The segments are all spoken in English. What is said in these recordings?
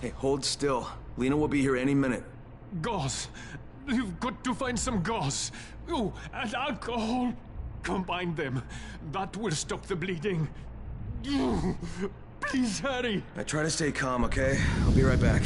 Hey, hold still. Lena will be here any minute. Gauze. You've got to find some gauze. Oh, and alcohol. Combine them. That will stop the bleeding. Please hurry. I try to stay calm, okay? I'll be right back.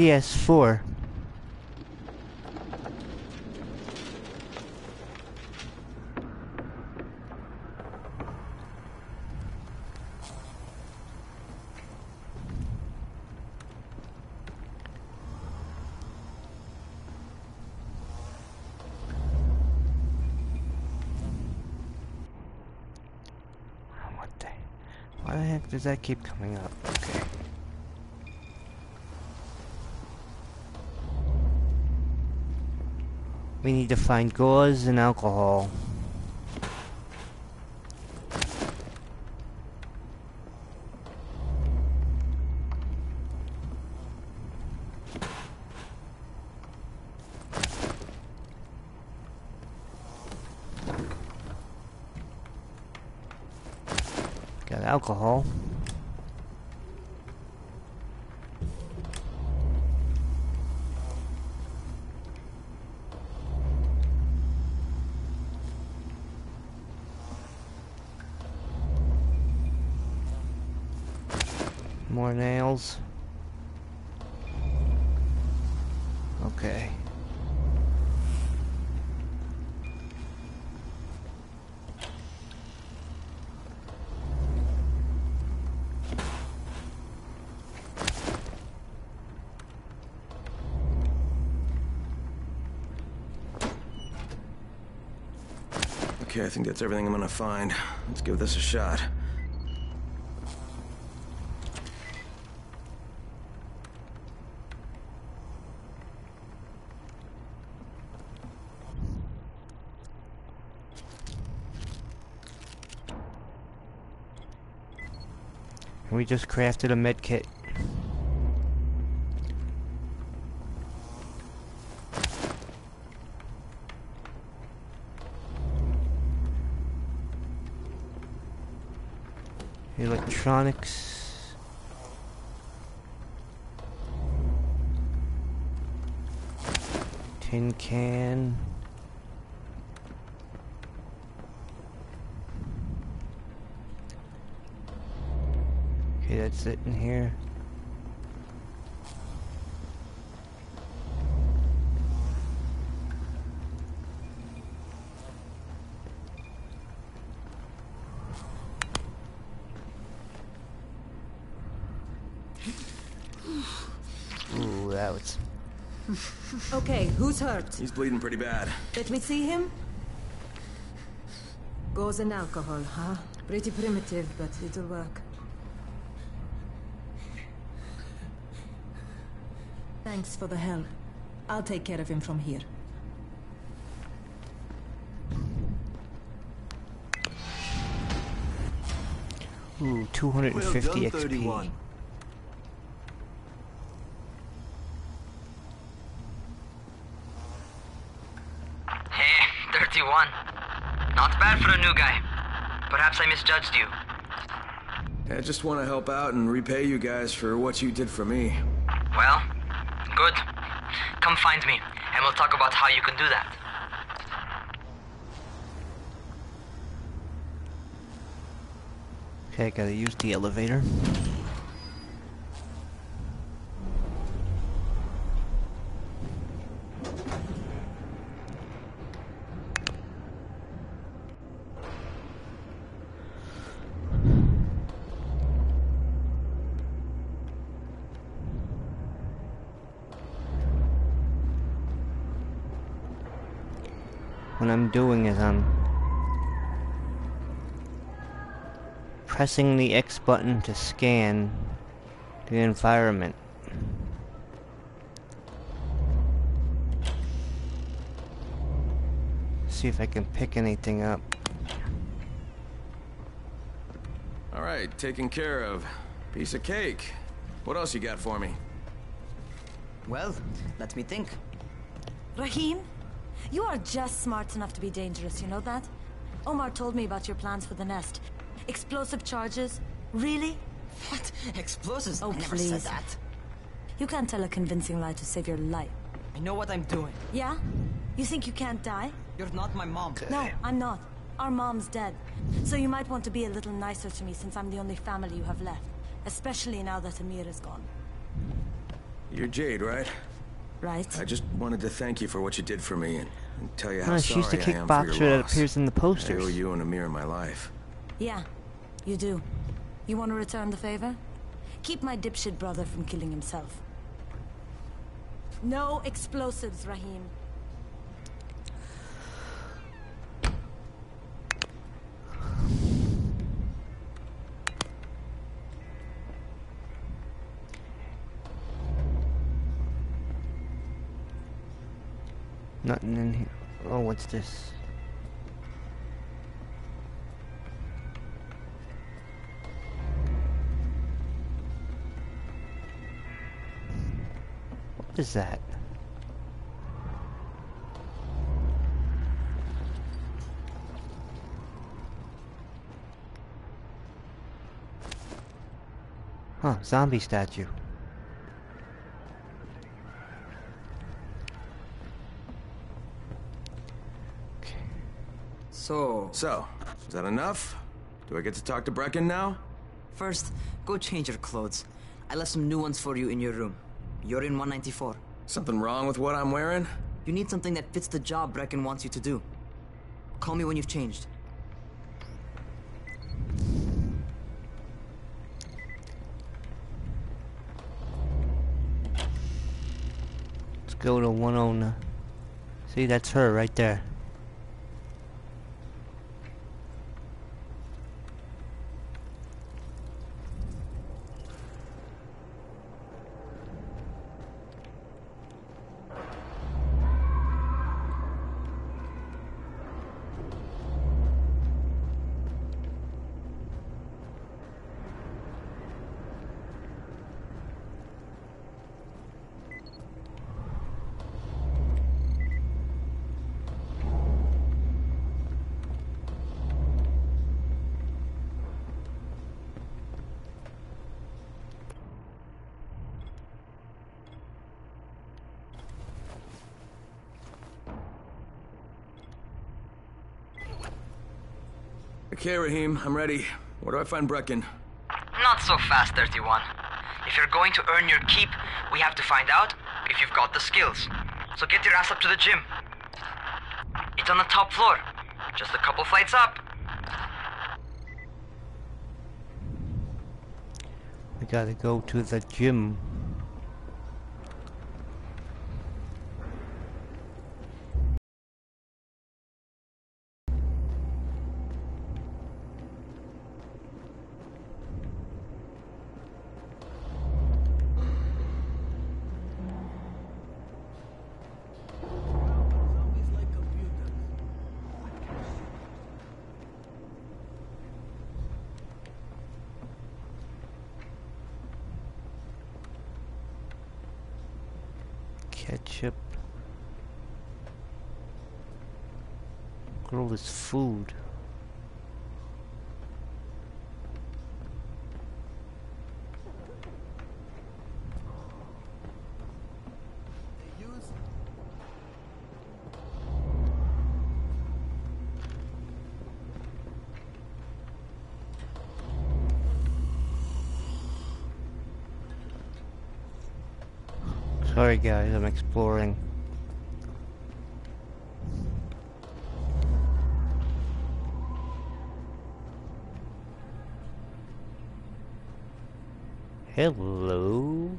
PS4. What the? Why the heck does that keep coming up? Okay. We need to find gauze and alcohol. Got alcohol. More nails. Okay. Okay, I think that's everything I'm gonna find. Let's give this a shot. We just crafted a med kit. Electronics. Tin can. Okay, that's it in here. Ooh, that was. Okay, who's hurt? He's bleeding pretty bad. Let me see him. Gauze and alcohol, huh? Pretty primitive, but it'll work. Thanks for the help. I'll take care of him from here. Ooh, 250 XP. Hey, 31. Not bad for a new guy. Perhaps I misjudged you. I just want to help out and repay you guys for what you did for me. Well, good. Come find me, and we'll talk about how you can do that. Okay, gotta use the elevator. What I'm doing is I'm pressing the X button to scan the environment. See if I can pick anything up. All right, taken care of. Piece of cake. What else you got for me? Well, let me think. Rahim, you are just smart enough to be dangerous, you know that? Omar told me about your plans for the nest. Explosive charges? Really? What? Explosives? Oh, I never please. said that. You can't tell a convincing lie to save your life. I know what I'm doing. Yeah? You think you can't die? You're not my mom. No, I'm not. Our mom's dead. So you might want to be a little nicer to me since I'm the only family you have left. Especially now that Amir is gone. You're Jade, right? Right? I just wanted to thank you for what you did for me and, and tell you how Ah, sorry she's the I am for kickboxer that appears in the I owe you and Amir my life. Yeah, you do. You want to return the favor? Keep my dipshit brother from killing himself. No explosives, Rahim. Nothing in here. Oh, what's this? What is that? Huh, zombie statue. So, So, is that enough? Do I get to talk to Brecken now? first, go change your clothes. I left some new ones for you in your room. You're in 194. Something wrong with what I'm wearing? You need something that fits the job Brecken wants you to do. Call me when you've changed. Let's go to 109. See, that's her right there. Okay, Rahim, I'm ready. Where do I find Brecken? Not so fast, 31. If you're going to earn your keep, we have to find out if you've got the skills. So get your ass up to the gym. It's on the top floor, just a couple flights up. We gotta go to the gym. Ketchup. All this food. Sorry guys, I'm exploring. Hello.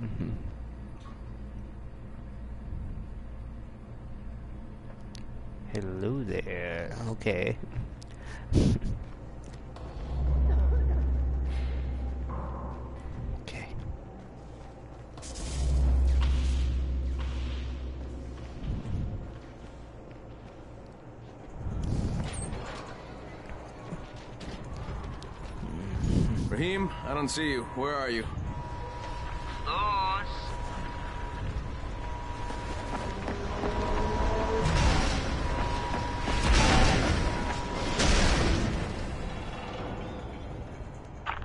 Mhm. Hello there. Okay. don't see you. Where are you?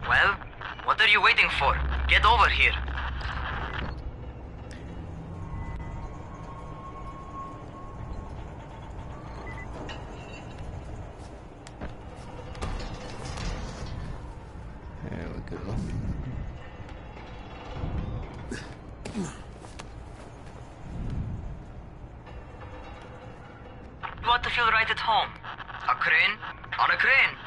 Well, what are you waiting for? Get over here. You want to feel right at home. A crane on a crane.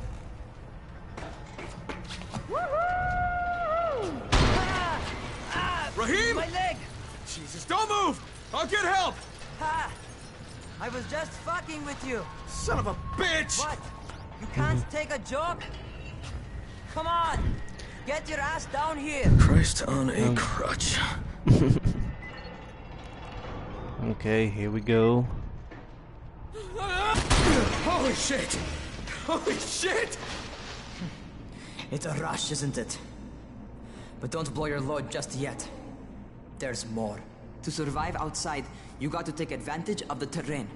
Rahim! My leg! Jesus, don't move! I'll get help! Ha! I was just fucking with you. Son of a bitch! What? You can't mm-hmm. take a joke? Come on! Get your ass down here! Christ on a um. crutch. Okay, here we go. Holy shit! Holy shit! It's a rush, isn't it? But don't blow your load just yet. There's more. To survive outside, you got to take advantage of the terrain.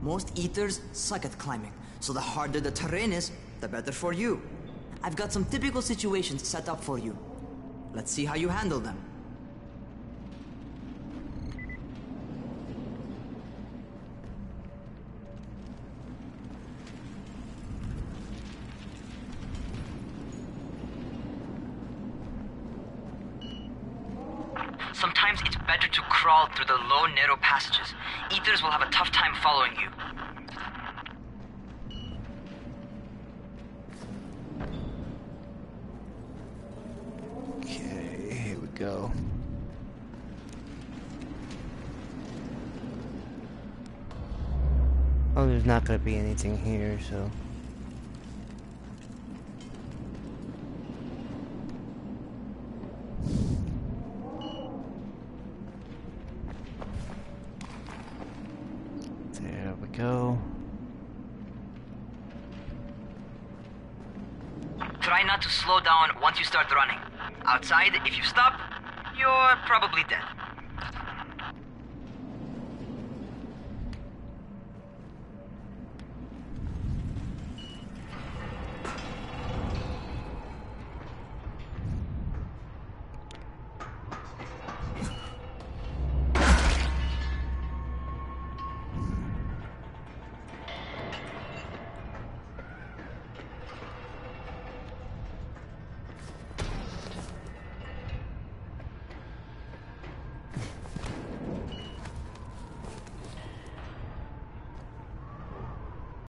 Most eaters suck at climbing, so the harder the terrain is, the better for you. I've got some typical situations set up for you. Let's see how you handle them. Sometimes it's better to crawl through the low, narrow passages. Ethers will have a tough time following you. Okay, here we go. Oh, there's not gonna be anything here, so. Try not to slow down once you start running. Outside, if you stop, you're probably dead.